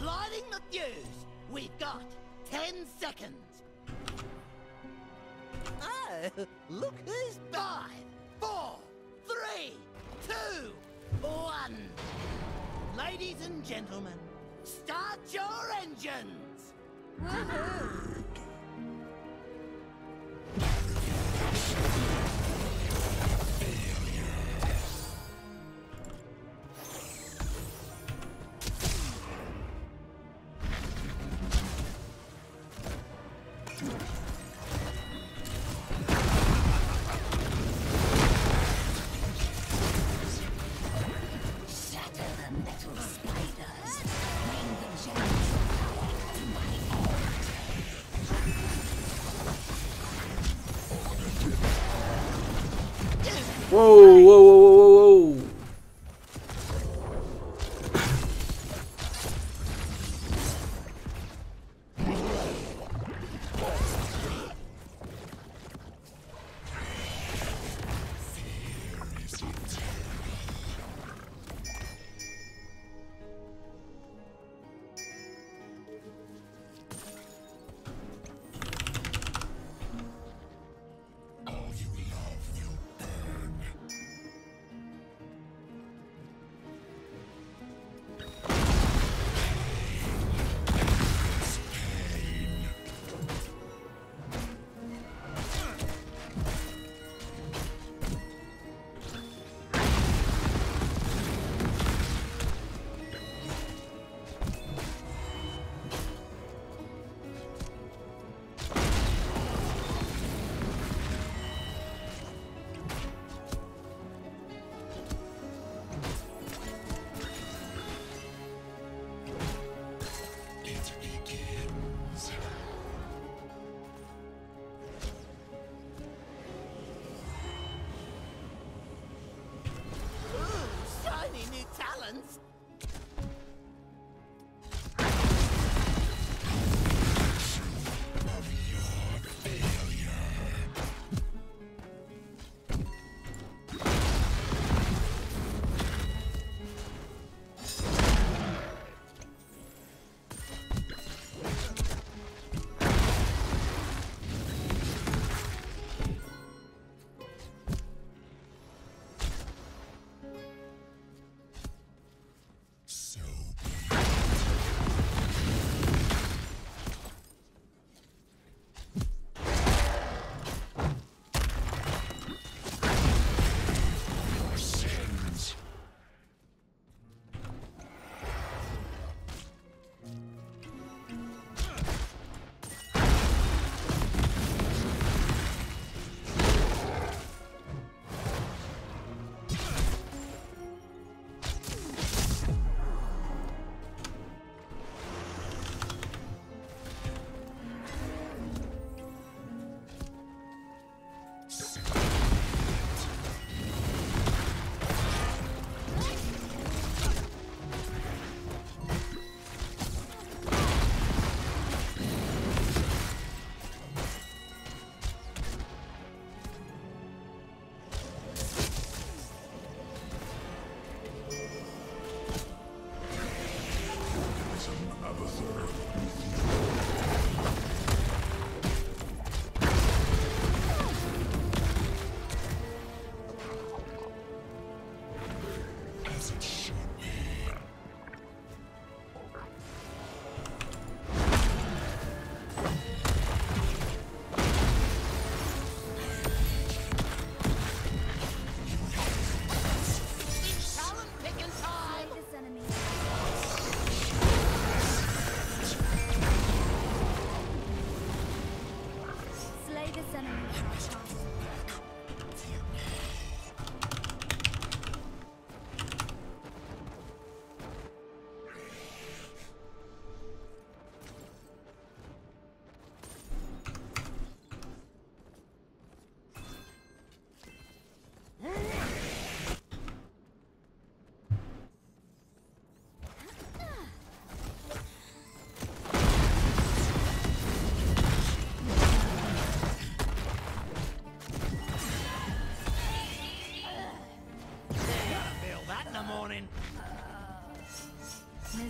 Lighting the fuse. We've got ten seconds. Oh, look who's five, four, three, two, one. Ladies and gentlemen, start your engines. Shatter Whoa, whoa, whoa,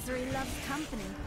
Misery loves company.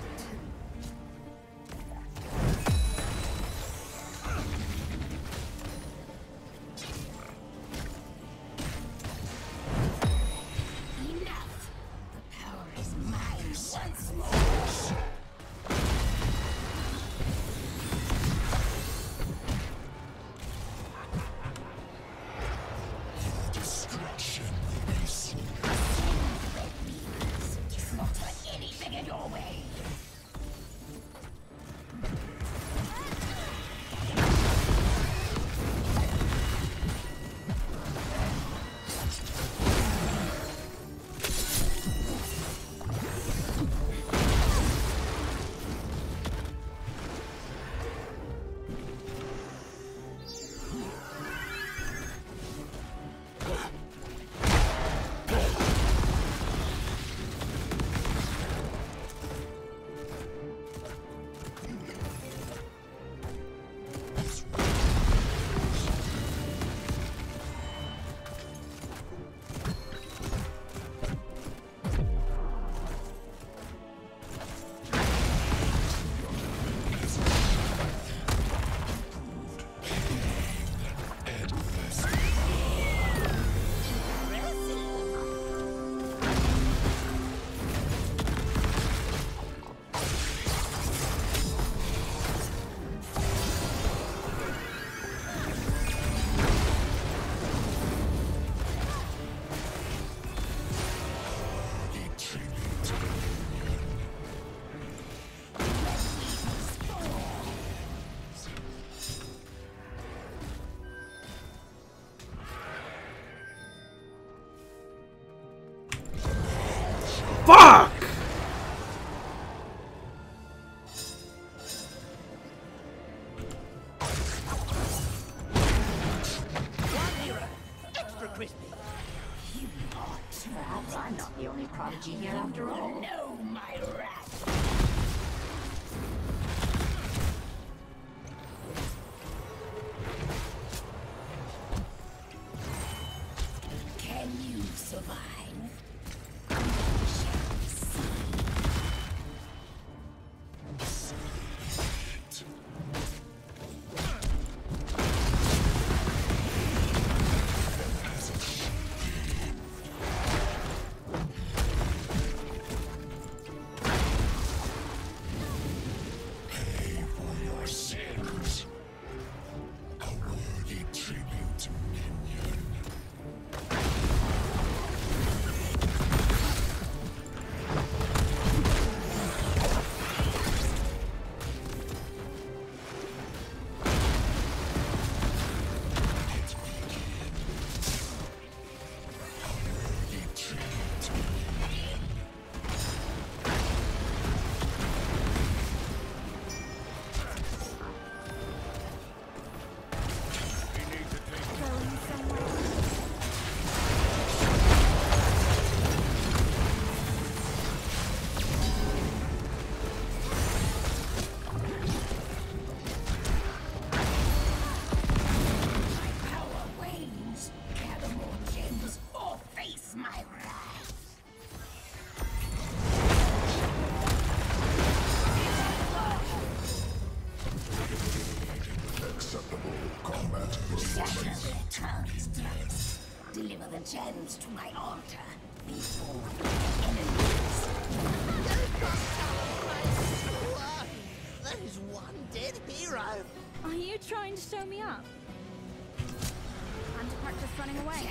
running away.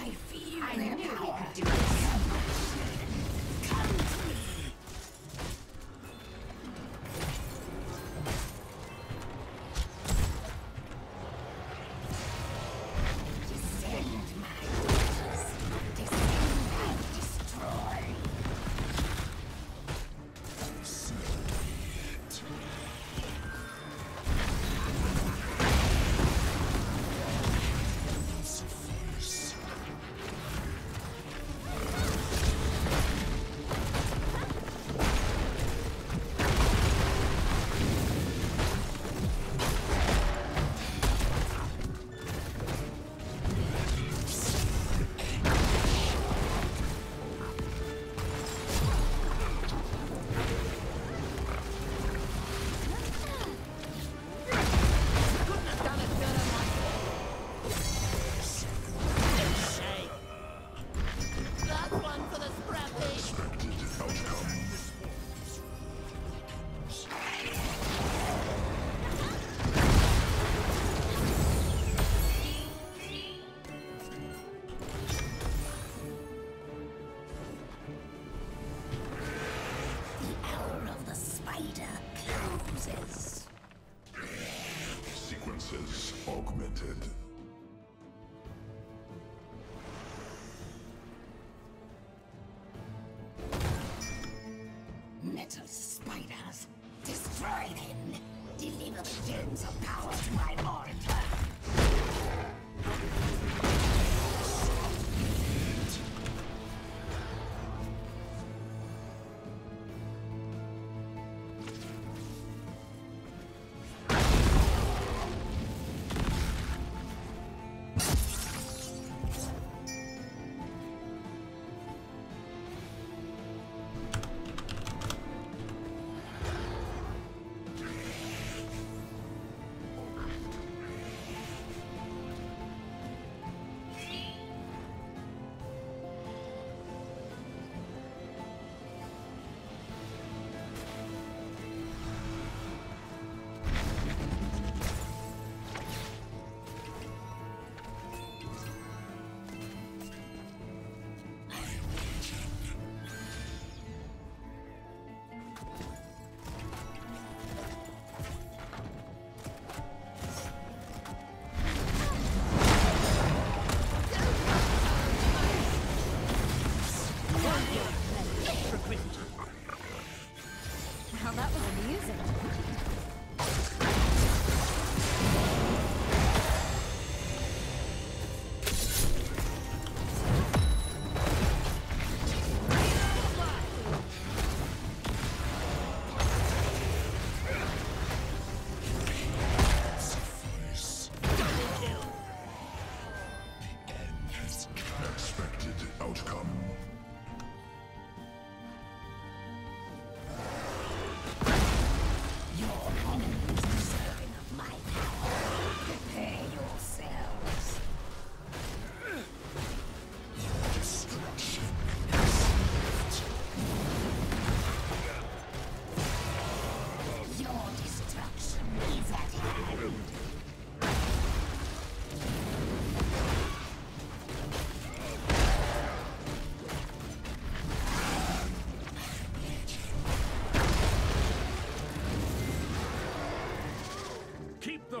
I feel I them. Sequences augmented. Metal spiders, destroy them! Deliver the gems of power!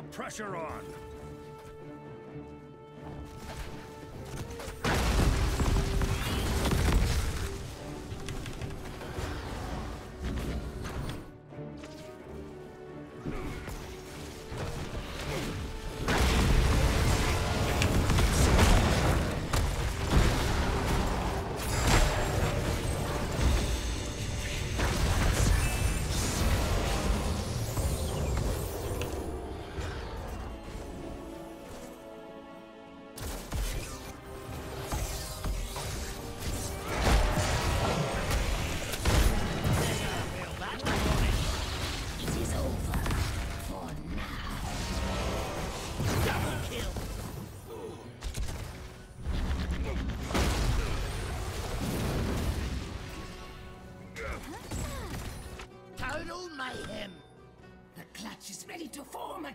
Pressure on.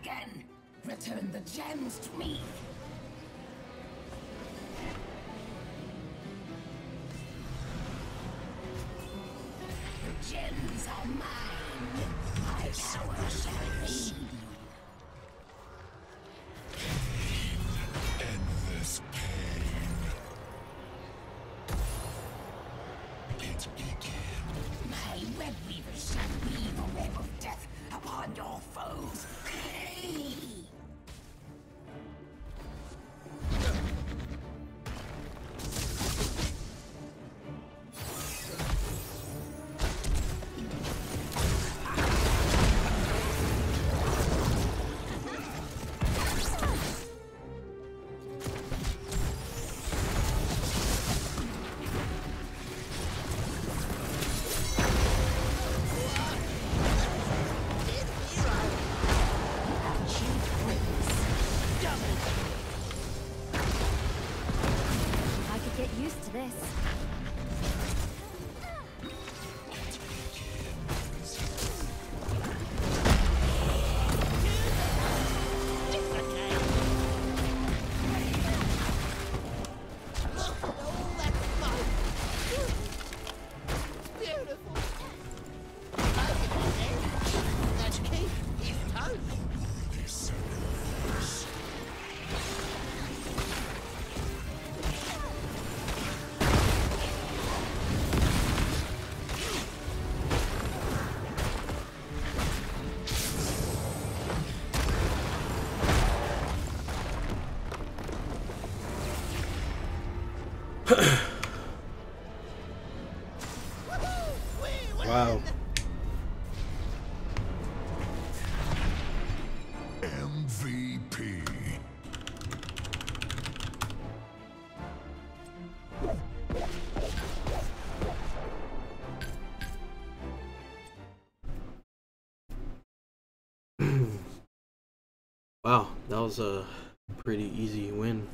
Again. Return the gems to me. wow. MVP. wow, that was a pretty easy win.